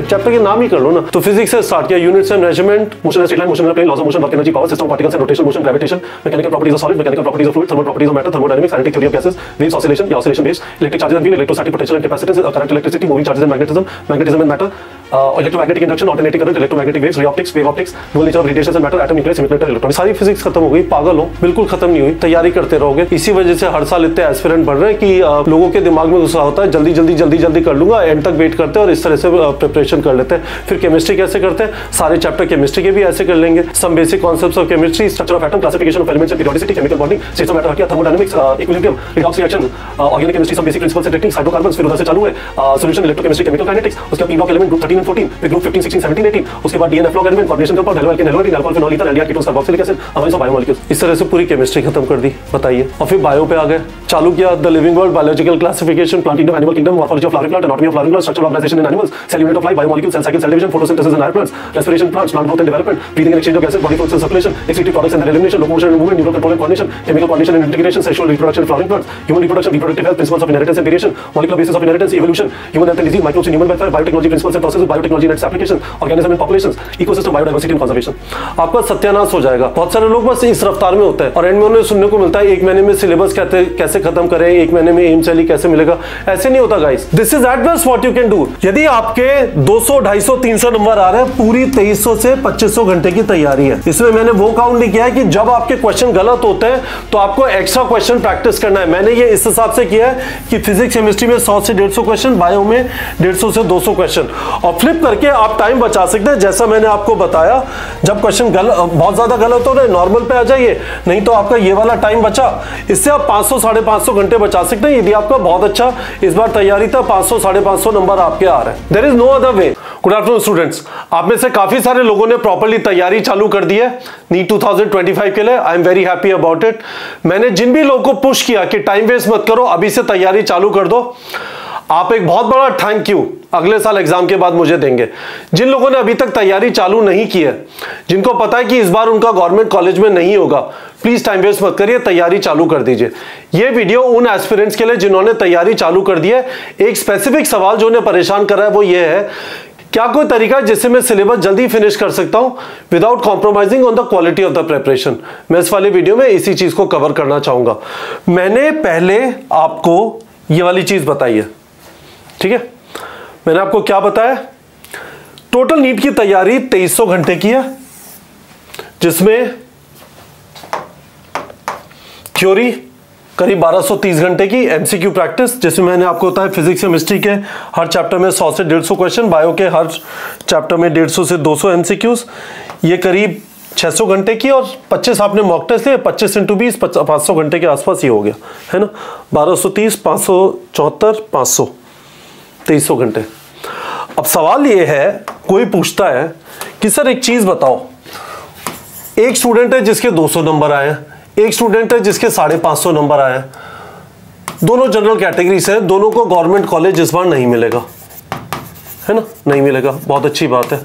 Chapter के नाम ही कर लो ना। तो फिजिक्स से स्टार्ट किया units and measurement motion straight line motion plane laws of motion work energy power system particles and rotation motion gravitation mechanical properties of solid mechanical properties of fluid thermal properties of matter thermodynamics scientific theory of gases waves oscillation या oscillation based electric charges and electrostatic potential and capacitance current electricity moving charges and magnetism magnetism and matter electromagnetic induction alternating current electromagnetic waves ray optics wave optics dual nature of radiation and matter atom nucleus semiconductor electron सारी physics खत्म हो गई पागल हो बिल्कुल खत्म नहीं हुई तैयारी करते रहोगे। इसी वजह से हर साल इतने एस्पिरेंट बढ़ रहे हैं कि uh, लोगों के दिमाग में गुस्सा होता है जल्दी जल्दी जल्दी जल्दी कर लूँगा एंड तक वेट करते और इस तरह से प्रिपरेशन कर लेते हैं। फिर केमिस्ट्री कैसे करते हैं? सारे चैप्टर केमिस्ट्री के भी ऐसे कर लेंगे। Some basic concepts of chemistry structure of atom classification of elements periodicity chemical bonding states of matter Hatia thermodynamics equilibrium redox reaction organic chemistry some basic principles and techniques hydrocarbons फिर उधर से चालू है। सॉल्यूशन इलेक्ट्रोकेमिस्ट्री केमिकल काइनेटिक्स उसके बाद element group 13 and 14 फिर group 15 16 17 18 उसके बाद d and f block element coordination compound हेलोल के हेलोल alcohol phenol ether aldehyde ketones carboxylic acid amines of biomolecules इस तरह से पूरी केमिस्ट्री खत्म कर दी, बताइए। और फिर बायो पे आ गए। चालू किया the living world biological classification plant kingdom animal kingdom morphology of flowering plant anatomy of flowering plant structure of organisation in animals cell unit of life biomolecule cell cycle cell division photosynthesis in plants respiration plants plant growth and development breathing and exchange of gases body fluids and circulation excretive products and elimination locomotion and movement neuro control and coordination chemical coordination and integration sexual reproduction flowering plants human reproduction reproductive health principles of inheritance and variation molecular basis of inheritance evolution human health and disease microbes in human welfare biotechnology principles and processes biotechnology and its application organism and populations ecosystem biodiversity and conservation आपका सत्यानाश हो जाएगा। बहुत सारे लोग बस इस रफ्तार में होता है और एंड में उन्हें सुनने को मिलता है, एक महीने में सिलेबस कैसे खत्म करें, एक महीने में एम चली कैसे मिलेगा। ऐसे नहीं होता guys this is at best what you can do यदि आपके 200 250 300 नंबर आ रहे हैं। पूरी 2300 से 2500 घंटे की तैयारी है। इसमें मैंने वो काउंट नहीं किया है कि जब आपके क्वेश्चन गलत होते हैं तो आपको एक्स्ट्रा क्वेश्चन प्रैक्टिस करना है। मैंने ये इस हिसाब से किया है कि फिजिक्स केमिस्ट्री में 100 से 150 क्वेश्चन बायो में 150 से 200 क्वेश्चन और फ्लिप करके आप टाइम बचा सकते हैं। जैसा मैंने आपको बताया, जब क्वेश्चन बहुत ज़्यादा गलत हो रहे नॉर्मल पे आ जाइए। नहीं तो आपका ये वाला टाइम बचा। इससे आप 500 साढ़े पाँच घंटे बचा सकते हैं। यदि आपका बहुत अच्छा इस बार तैयारी था 500 साढ़े पाँच नंबर आपके आ रहे हैं। There is no other good afternoon students आप में से काफ़ी सारे लोगों ने प्रॉपरली तैयारी चालू कर दी है। नीट 2025 के लिए I am very happy about it मैंने जिन भी लोगों को पुश किया कि टाइम वेस्ट मत करो, अभी से तैयारी चालू कर दो। आप एक बहुत बड़ा थैंक यू अगले साल एग्ज़ाम के बाद मुझे देंगे। जिन लोगों ने अभी तक तैयारी चालू नहीं की है, जिनको पता है कि इस बार उनका गवर्नमेंट कॉलेज में नहीं होगा प्लीज़ टाइम वेस्ट मत करिए, तैयारी चालू कर दीजिए। ये वीडियो उन एस्पिरेंट्स के लिए जिन्होंने तैयारी चालू कर दी है, एक स्पेसिफिक सवाल जो उन्हें परेशान कर रहा है वो ये है, क्या कोई तरीका है जिससे मैं सिलेबस जल्दी फिनिश कर सकता हूँ without compromising on the quality of the preparation मैं इस वाले वीडियो में इसी चीज़ को कवर करना चाहूँगा। मैंने पहले आपको ये वाली चीज़ बताई है। ठीक है? मैंने आपको क्या बताया? टोटल नीट की तैयारी 2300 घंटे की है, जिसमें थ्योरी करीब 1230 घंटे की एमसीक्यू प्रैक्टिस जिसमें मैंने आपको बताया फिजिक्स केमिस्ट्री के हर चैप्टर में 100 से 150 क्वेश्चन बायो के हर चैप्टर में 150 से 200 एमसीक्यूज ये करीब 600 घंटे की और 25 आपने मॉक टेस्ट लिए 25 इंटू बीस पाँच घंटे के आसपास ही हो गया, है ना? 1230 574 500 2300 घंटे। अब सवाल ये है, कोई पूछता है कि सर एक चीज़ बताओ, एक स्टूडेंट है जिसके 200 नंबर आए हैं, एक स्टूडेंट है जिसके साढ़े पाँच सौ नंबर आए हैं। दोनों जनरल कैटेगरी से दोनों को गवर्नमेंट कॉलेज इस बार नहीं मिलेगा। है ना? नहीं मिलेगा। बहुत अच्छी बात है।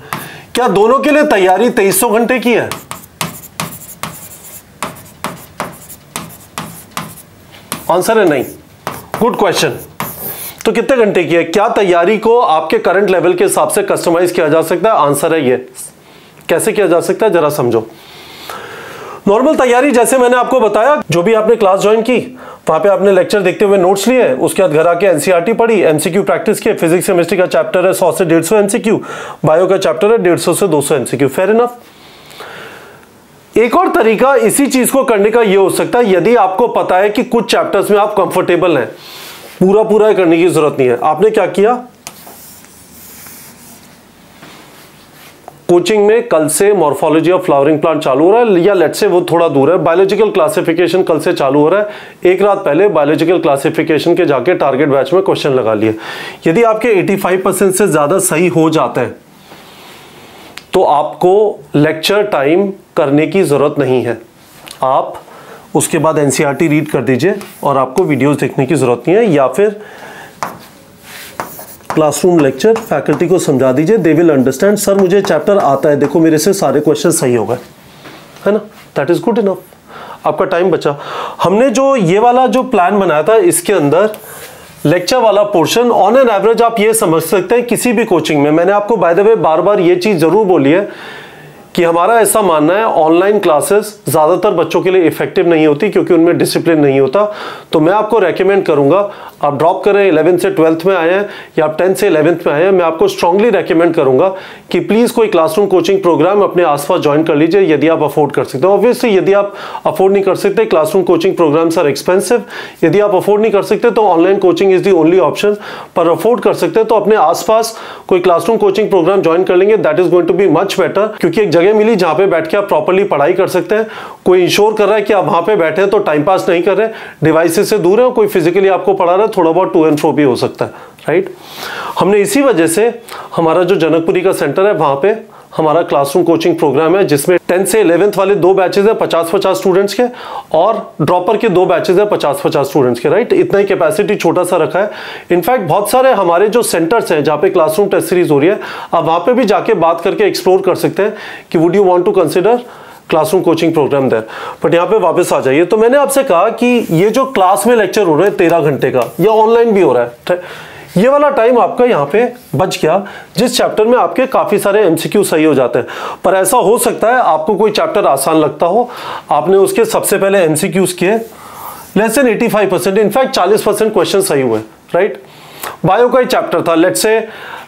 क्या दोनों के लिए तैयारी 2300 घंटे की है? आंसर है नहीं। गुड क्वेश्चन तो कितने घंटे की है? क्या तैयारी को आपके करंट लेवल के हिसाब से कस्टमाइज किया जा सकता है? आंसर है ये कैसे किया जा सकता है? जरा समझो। नॉर्मल तैयारी जैसे मैंने आपको बताया, जो भी आपने क्लास ज्वाइन की, वहाँ पे आपने लेक्चर देखते हुए नोट्स लिए, उसके बाद घर आके एनसीईआरटी पढ़ी एमसीक्यू प्रैक्टिस किए फिजिक्स केमिस्ट्री का चैप्टर है, सौ से डेढ़ सौ एमसीक्यू बायो का चैप्टर है, डेढ़ सौ दो सौ एमसीक्यू फेयर इनफ एक और तरीका इसी चीज़ को करने का यह हो सकता है, यदि आपको पता है कि कुछ चैप्टर्स में आप कंफर्टेबल हैं। पूरा पूरा करने की ज़रूरत नहीं है। आपने क्या किया? कोचिंग में कल से मॉर्फोलॉजी ऑफ़ फ्लावरिंग प्लांट चालू हो रहा है, या लेट से वो थोड़ा दूर है बायोलॉजिकल क्लासिफिकेशन कल से चालू हो रहा है। एक रात पहले बायोलॉजिकल क्लासिफिकेशन के जाके टारगेट बैच में क्वेश्चन लगा लिए। यदि आपके 85 परसेंट से ज़्यादा सही हो जाते हैं तो आपको लेक्चर टाइम करने की ज़रूरत नहीं है। आप उसके बाद एनसीईआरटी रीड कर दीजिए और आपको वीडियोस देखने की ज़रूरत नहीं है, या फिर क्लासरूम लेक्चर फैकल्टी को समझा दीजिए। दे विल अंडरस्टैंड सर मुझे चैप्टर आता है। देखो, मेरे से सारे क्वेश्चन सही हो गए। है ना? दैट इज़ गुड इनफ आपका टाइम बचा। हमने जो ये वाला जो प्लान बनाया था, इसके अंदर लेक्चर वाला पोर्शन ऑन एन एवरेज आप ये समझ सकते हैं, किसी भी कोचिंग में। मैंने आपको बाय द वे बार बार ये चीज़ ज़रूर बोली है। कि हमारा ऐसा मानना है ऑनलाइन क्लासेस ज़्यादातर बच्चों के लिए इफ़ेक्टिव नहीं होती क्योंकि उनमें डिसिप्लिन नहीं होता। तो मैं आपको रेकमेंड करूँगा, आप ड्रॉप करें इलेवेंथ से ट्वेल्थ में आए हैं या आप टेंथ से इलेवेंथ में आए हैं, मैं आपको स्ट्रांगली रेकमेंड करूँगा कि प्लीज़ कोई क्लासरूम कोचिंग प्रोग्राम अपने आसपास ज्वाइन कर लीजिए, यदि आप अफोर्ड कर सकते हो। ऑब्वियसली यदि आप अफोर्ड नहीं कर सकते classroom coaching programmes are expensive यदि आप अफोर्ड नहीं कर सकते तो online coaching is the only option पर अफोर्ड कर सकते तो अपने आसपास कोई क्लासरूम कोचिंग प्रोग्राम ज्वाइन कर लेंगे that is going to be much better क्योंकि एक जगह मिली, जहाँ पे बैठ के आप प्रॉपरली पढ़ाई कर सकते हैं। कोई इंश्योर कर रहा है कि आप वहाँ पे बैठे हैं तो टाइम पास नहीं कर रहे डिवाइस से दूर है कोई फिजिकली आपको पढ़ा रहा है, थोड़ा बहुत टू एंड फ्रो भी हो सकता है राइट हमने इसी वजह से हमारा जो जनकपुरी का सेंटर है, वहाँ पे हमारा क्लासरूम कोचिंग प्रोग्राम है, जिसमें टेंथ से इलेवेंथ वाले दो बैचेज है पचास पचास स्टूडेंट्स के, और ड्रॉपर के दो बैचेज है पचास पचास स्टूडेंट्स के राइट इतना ही कैपेसिटी छोटा सा रखा है। इनफैक्ट बहुत सारे हमारे जो सेंटर्स हैं, जहाँ पे क्लासरूम टेस्ट सीरीज़ हो रही है, आप वहाँ पे भी जाके बात करके एक्सप्लोर कर सकते हैं कि would you want to consider classroom coaching programme there but यहाँ पे वापस आ जाइए। तो मैंने आपसे कहा कि ये जो क्लास में लेक्चर हो रहे हैं, तेरह घंटे का, या ऑनलाइन भी हो रहा है ये वाला टाइम आपका यहाँ पे बच गया, जिस चैप्टर में आपके काफ़ी सारे एमसीक्यू सही हो जाते हैं। पर ऐसा हो सकता है आपको कोई चैप्टर आसान लगता हो। आपने उसके सबसे पहले एमसीक्यूज किए less than 85 percent in fact 40 percent question सही हुए राइट बायो का ही चैप्टर था लेट से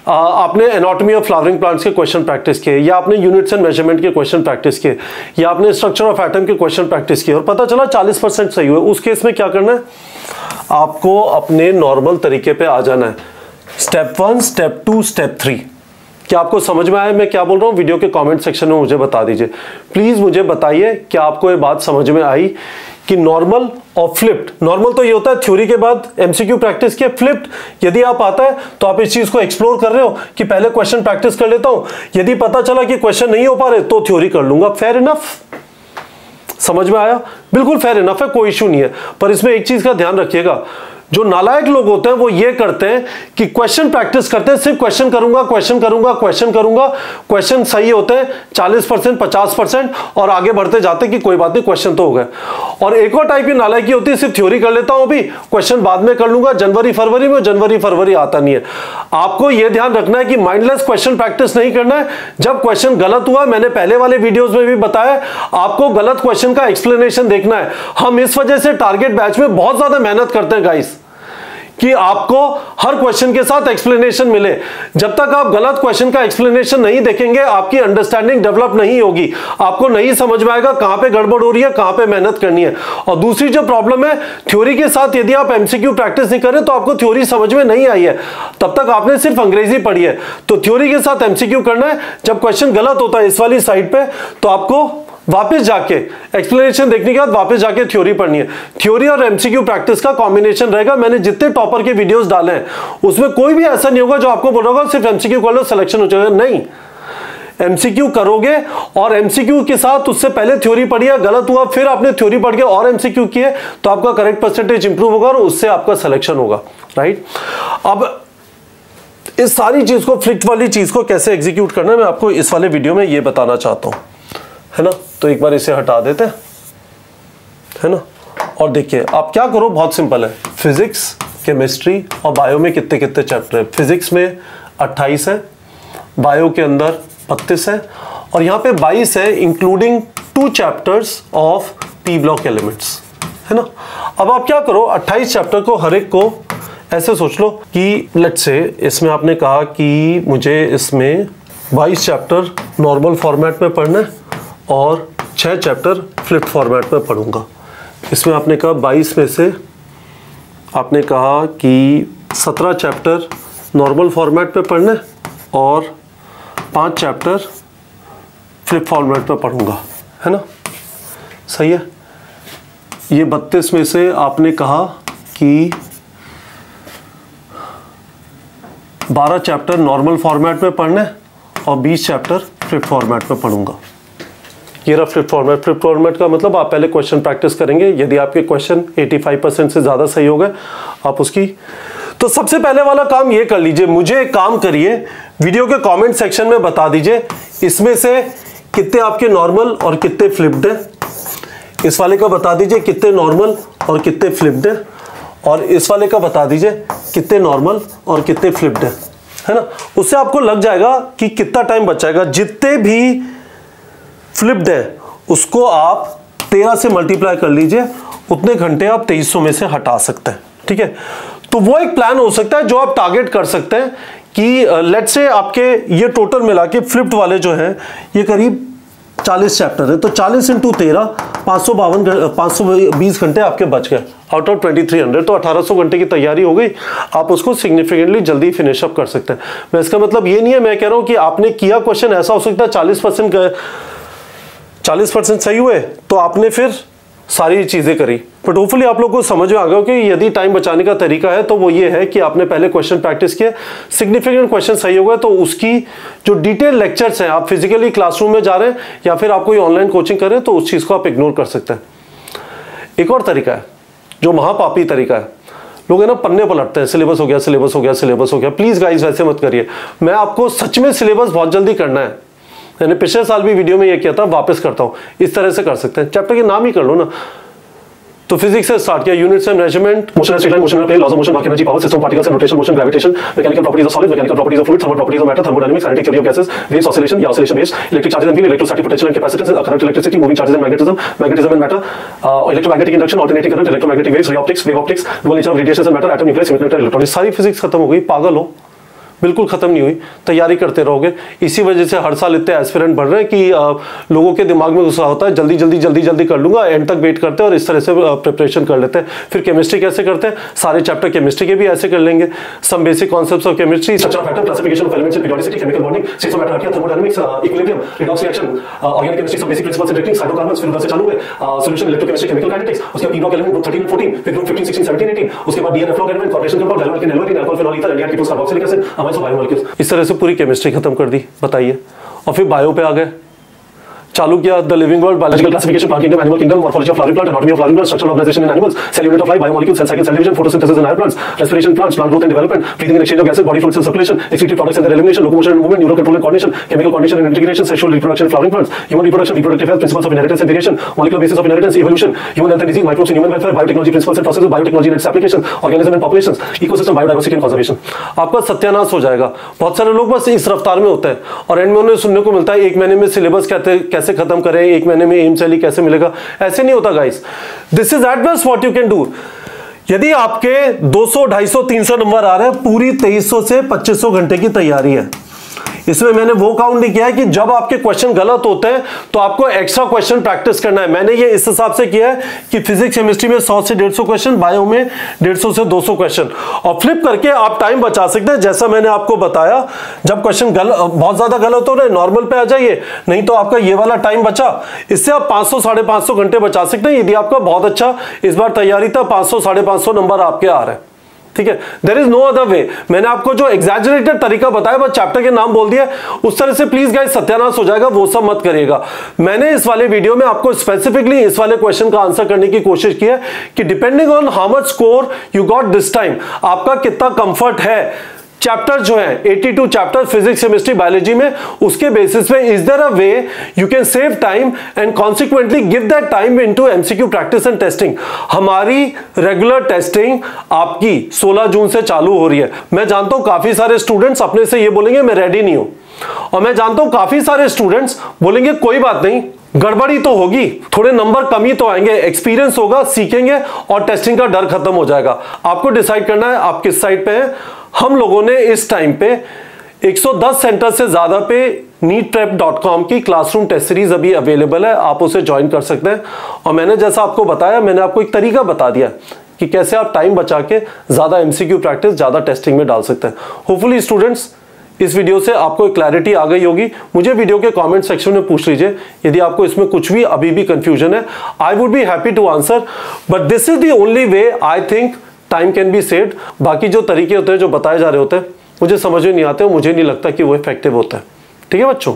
आपने एनाटॉमी ऑफ़ फ्लावरिंग प्लांट्स के क्वेश्चन प्रैक्टिस किए, या आपने यूनिट्स एंड मेज़रमेंट के क्वेश्चन प्रैक्टिस किए, या आपने स्ट्रक्चर ऑफ़ एटम के क्वेश्चन प्रैक्टिस किए, और पता चला 40 परसेंट सही हुए। उस केस में क्या करना है? आपको अपने नॉर्मल तरीके पे आ जाना है। Step one step two step three क्या आपको समझ में आया? मैं क्या बोल रहा हूँ? वीडियो के कमेंट सेक्शन में मुझे बता दीजिए। प्लीज़ मुझे बताइए, क्या आपको ये बात समझ में आई कि नॉर्मल और फ्लिप्ड नॉर्मल तो ये होता है थ्योरी के बाद एमसीक्यू प्रैक्टिस के फ्लिप्ड यदि आप आता है तो आप इस चीज़ को एक्सप्लोर कर रहे हो कि पहले क्वेश्चन प्रैक्टिस कर लेता हूँ। यदि पता चला कि क्वेश्चन नहीं हो पा रहे तो थ्योरी कर लूँगा। फेयर इनफ समझ में आया? बिल्कुल फेयर इनफ है, कोई इशू नहीं है। पर इसमें एक चीज़ का ध्यान रखिएगा। जो नालायक लोग होते हैं, वो ये करते हैं कि क्वेश्चन प्रैक्टिस करते हैं, सिर्फ़ क्वेश्चन करूँगा क्वेश्चन करूँगा क्वेश्चन करूँगा। क्वेश्चन सही होते हैं, चालीस परसेंट, पचास परसेंट, और आगे बढ़ते जाते कि कोई बात नहीं क्वेश्चन तो हो गए। और एक और टाइप की नालायकी होती है, सिर्फ़ थ्योरी कर लेता हूँ अभी क्वेश्चन बाद में कर लूँगा, जनवरी, फरवरी में, जनवरी, फरवरी आता नहीं है। आपको यह ध्यान रखना है कि माइंडलेस क्वेश्चन प्रैक्टिस नहीं करना है। जब क्वेश्चन गलत हुआ, मैंने पहले वाले वीडियोज़ में भी बताया, आपको गलत क्वेश्चन का एक्सप्लेनेशन देखना है। हम इस वजह से टारगेट बैच में बहुत ज़्यादा मेहनत करते हैं गाइस कि आपको हर क्वेश्चन के साथ एक्सप्लेनेशन मिले। जब तक आप गलत क्वेश्चन का एक्सप्लेनेशन नहीं देखेंगे, आपकी अंडरस्टैंडिंग डेवलप नहीं होगी। आपको नहीं समझ में आएगा कहाँ पे गड़बड़ हो रही है, कहाँ पे मेहनत करनी है। और दूसरी जो प्रॉब्लम है थ्योरी के साथ यदि आप एमसीक्यू प्रैक्टिस नहीं करें तो आपको थ्योरी समझ में नहीं आई है। तब तक आपने सिर्फ़ अंग्रेज़ी पढ़ी है। तो थ्योरी के साथ एमसीक्यू करना है। जब क्वेश्चन गलत होता है इस वाली साइड पे तो आपको वापस जाके एक्सप्लेनेशन देखने के बाद वापस जाके थ्योरी पढ़नी है। थ्योरी और एमसीक्यू प्रैक्टिस का कॉम्बिनेशन रहेगा। मैंने जितने टॉपर के वीडियोस डाले हैं, उसमें कोई भी ऐसा नहीं होगा जो आपको बोल रहा होगा, सिर्फ़ एमसीक्यू कर लो सिलेक्शन हो जाएगा। नहीं। एमसीक्यू करोगे और एमसीक्यू के साथ उससे पहले थ्योरी पढ़िए, गलत हुआ, फिर आपने थ्योरी पढ़ के और एमसीक्यू किए तो आपका करेक्ट परसेंटेज इंप्रूव होगा और उससे आपका सिलेक्शन होगा। राइट अब इस सारी चीज़ को फ्लिक्ट वाली चीज़ को कैसे एग्जीक्यूट करना है, मैं आपको इस वाले वीडियो में ये बताना चाहता हूँ। है ना? तो एक बार इसे हटा देते हैं। है ना? और देखिए, आप क्या करो? बहुत सिंपल है। फिजिक्स, केमिस्ट्री और बायो में कितने कितने चैप्टर है? फिजिक्स में 28 है, बायो के अंदर 32 है, और यहाँ पे 22 है including two chapters of P block elements है ना? अब आप क्या करो? 28 चैप्टर को हर एक को ऐसे सोच लो कि लेट से इसमें आपने कहा कि मुझे इसमें 22 चैप्टर नॉर्मल फॉर्मेट में पढ़ना है। और छः चैप्टर फ्लिप फॉर्मेट में पढ़ूँगा। इसमें आपने कहा बाईस में से आपने कहा कि सत्रह चैप्टर नॉर्मल फॉर्मेट पे पढ़ने और पाँच चैप्टर फ्लिप फॉर्मेट पे पढ़ूँगा। है ना? सही है? ये बत्तीस में से आपने कहा कि बारह चैप्टर नॉर्मल फॉर्मेट में पढ़ने और बीस चैप्टर फ्लिप फॉर्मेट में पढ़ूँगा। ये रहा फ्लिप फॉर्मेट। फ्लिप फॉर्मेट का मतलब आप पहले क्वेश्चन प्रैक्टिस करेंगे, यदि आपके क्वेश्चन 85 परसेंट से ज़्यादा सही हो गए, आप उसकी तो सबसे पहले वाला काम ये कर लीजिए, मुझे एक काम करिए वीडियो के कमेंट सेक्शन में बता दीजिए, इसमें से कितने आपके नॉर्मल और कितने फ्लिप्ड है। इस वाले का बता दीजिए कितने नॉर्मल और कितने फ्लिप्ड है, और इस वाले का बता दीजिए कितने नॉर्मल और कितने फ्लिप्ड है है ना? उससे आपको लग जाएगा कि कितना टाइम बचाएगा। जितने भी फ्लिप्ड है, उसको आप तेरह से मल्टीप्लाई कर लीजिए, उतने घंटे आप तेईस में से हटा सकते हैं, ठीक है? तो वो एक प्लान हो सकता है जो आप टारगेट कर सकते हैं कि लेट से आपके ये टोटल मिला के फ्लिप्ड वाले जो हैं, ये करीब 40 चैप्टर है तो 40 इंटू तेरह, पाँच सौ बावन पाँच सौ बीस घंटे आपके बच गए। आउट ऑफ़ 2300 तो 1800 घंटे की तैयारी हो गई, आप उसको सिग्निफिकेंटली जल्दी फिनिश अप कर सकते हैं। मैं इसका मतलब ये नहीं है, मैं कह रहा हूँ कि आपने किया क्वेश्चन ऐसा हो सकता है चालीस परसेंट चालीस परसेंट सही हुए तो आपने फिर सारी चीज़ें करी। बट होपफुली आप लोग को समझ में आ गया कि यदि टाइम बचाने का तरीका है तो वो ये है कि आपने पहले क्वेश्चन प्रैक्टिस किया सिग्निफिकेंट क्वेश्चन सही हो गए तो उसकी जो डिटेल लेक्चर्स हैं, आप फिजिकली क्लासरूम में जा रहे हैं, या फिर आप कोई ऑनलाइन कोचिंग कर रहे हैं तो उस चीज़ को आप इग्नोर कर सकते हैं। एक और तरीका है, जो महापापी तरीका है। लोग है ना, पन्ने पलटते हैं सिलेबस हो गया सिलेबस हो गया सिलेबस हो गया। प्लीज़ गाइज़ वैसे मत करिए। मैं आपको सच में सिलेबस बहुत जल्दी करना है। मैंने पिछले साल भी वीडियो में ये किया था वापस करता हूँ। इस तरह से कर सकते हैं। चैप्टर के नाम ही कर लो ना। तो फिजिक्स से स्टार्ट किया units and measurement motion straight line motion plane laws of motion work energy power system particles and rotation motion gravitation mechanical properties of solid mechanical properties of fluid thermal properties of matter thermodynamics kinetic theory of gases waves oscillation या oscillation based electric charges and field electrostatic potential and capacitance current electricity moving charges and magnetism magnetism and matter electromagnetic induction alternating current electromagnetic waves ray optics wave optics dual nature of radiation and matter atom nucleus electronics सारी physics खत्म हो गई पागल हो। बिल्कुल खत्म नहीं हुई। तैयारी करते रहोगे। इसी वजह से हर साल इतने एस्पिरेंट बढ़ रहे हैं कि लोगों के दिमाग में गुस्सा होता है, जल्दी जल्दी जल्दी जल्दी कर लूँगा एंड तक वेट करते हैं और इस तरह से प्रिपरेशन कर लेते हैं। फिर केमिस्ट्री कैसे करते हैं? सारे चैप्टर केमिस्ट्री के भी ऐसे कर लेंगे। Some basic concepts of chemistry atom classification of elements periodicity chemical bonding equilibrium redox reaction organic chemistry basic principles hydrocarbons फिर उधर से चालू हुए सॉल्यूशन इलेक्ट्रोकेमिस्ट्री केमिकल काइनेटिक्स उसके बाद पीरॉक एलिमेंट ग्रुप 13 14 फिर ग्रुप 15 16 17 18 उसके बाद element corporation compound ether ketones carboxylic acid इस तरह से पूरी केमिस्ट्री खत्म कर दी। बताइए। और फिर बायो पे आ गए। चालू किया the living world biological classification plant kingdom animal kingdom morphology of flowering plant anatomy plant structural organisation in animals cell unit of life biomolecule cell cycle cell photosynthesis in plants respiration plants plant growth and development breathing and exchange of gases body and circulation excretive products and elimination locomotion and movement neuro control and coordination chemical coordination and integration sexual reproduction flowering plants human reproduction reproductive health principles of inheritance and variation molecular basis of inheritance evolution human health disease microbes human welfare biotechnology principles and processes biotechnology and application organism and populations ecosystem biodiversity and conservation आपका सत्यानाश हो जाएगा। बहुत सारे लोग बस इस रफ्तार में होते हैं और एंड में उन्हें सुनने को मिलता है, एक महीने में सिलेबस कैसे खत्म करें, एक महीने में एम चली कैसे मिलेगा? ऐसे नहीं होता guys this is at best what you can do यदि आपके 200 250 300 नंबर आ रहे हैं, पूरी 2300 से 2500 घंटे की तैयारी है। इसमें मैंने वो काउंट नहीं किया है कि जब आपके क्वेश्चन गलत होते हैं तो आपको एक्स्ट्रा क्वेश्चन प्रैक्टिस करना है। मैंने ये इस हिसाब से किया है कि फिजिक्स केमिस्ट्री में 100 से 150 क्वेश्चन बायो में 150 से 200 क्वेश्चन और फ्लिप करके आप टाइम बचा सकते हैं। जैसा मैंने आपको बताया जब क्वेश्चन गल, बहुत ज़्यादा गलत हो रहे नॉर्मल पे आ जाइए नहीं तो आपका ये वाला टाइम बचा। इससे आप पाँच पाँच घंटे बचा सकते हैं। यदि आपका बहुत अच्छा इस बार तैयारी था पाँच पाँच नंबर आपके आ रहे हैं। ठीक है? There is no other way मैंने आपको जो एग्जैजरेटेड तरीका बताया, बस चैप्टर के नाम बोल दिया। उस तरह से प्लीज़ गाइस सत्यानाश हो जाएगा, वो सब मत करिएगा। मैंने इस वाले वीडियो में आपको स्पेसिफिकली इस वाले क्वेश्चन का आंसर करने की कोशिश की है कि depending on how much score you got this time आपका कितना कंफर्ट है? चैप्टर जो है 82 चैप्टर फिजिक्स केमिस्ट्री बायोलॉजी में, उसके बेसिस पे is there a way you can save time and consequently give that time into MCQ practice and testing हमारी regular testing आपकी 16 जून से चालू हो रही है। मैं जानता हूँ काफ़ी सारे स्टूडेंट्स अपने से ये बोलेंगे, मैं रेडी नहीं हूँ। और मैं जानता हूँ काफ़ी सारे स्टूडेंट्स बोलेंगे, कोई बात नहीं, गड़बड़ी तो होगी, थोड़े नंबर कमी तो आएँगे एक्सपीरियंस होगा, सीखेंगे और टेस्टिंग का डर खत्म हो जाएगा। आपको डिसाइड करना है आप किस साइड पे हैं। हम लोगों ने इस टाइम पे 110 सेंटर से ज़्यादा पे नीट प्रेप डॉट कॉम की क्लासरूम टेस्ट सीरीज़ अभी अवेलेबल है। आप उसे ज्वाइन कर सकते हैं। और मैंने जैसा आपको बताया, मैंने आपको एक तरीका बता दिया कि कैसे आप टाइम बचा के ज़्यादा एमसीक्यू प्रैक्टिस ज़्यादा टेस्टिंग में डाल सकते हैं। होपफुली स्टूडेंट्स इस वीडियो से आपको एक क्लैरिटी आ गई होगी। मुझे वीडियो के कमेंट सेक्शन में पूछ लीजिए। यदि आपको इसमें कुछ भी अभी भी कंफ्यूजन है I would be happy to answer but this is the only way I think time can be saved बाकी जो तरीके होते हैं, जो बताए जा रहे होते हैं, मुझे समझ में नहीं आते मुझे नहीं लगता कि वो इफ़ेक्टिव होता है। ठीक है बच्चों?